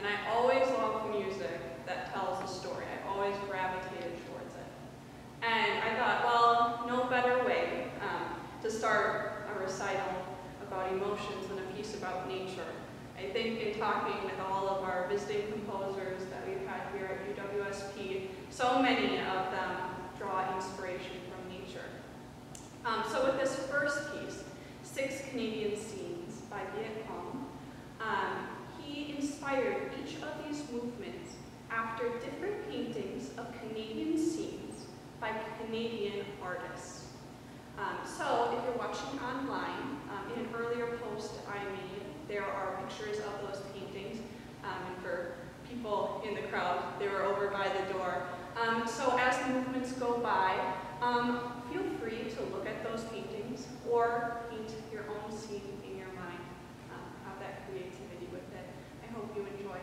And I always love music that tells a story. I always gravitated towards it. And I thought, well, no better way um, to start a recital about emotions than a piece about nature. I think in talking with all of our visiting composers that we've had here at UWSP, so many of them draw inspiration from nature. Um, so with this first piece, Six Canadian Scenes by Viet Cuong, um, he inspired each of these movements after different paintings of Canadian scenes by Canadian artists. Um, so if you're watching online, um, in an earlier post I made, there are pictures of those paintings. Um, and for people in the crowd, they were over by the door. Um, so as the movements go by, um, feel free to look at those paintings or paint your own scene in your mind. Um, have that creativity with it. I hope you enjoy.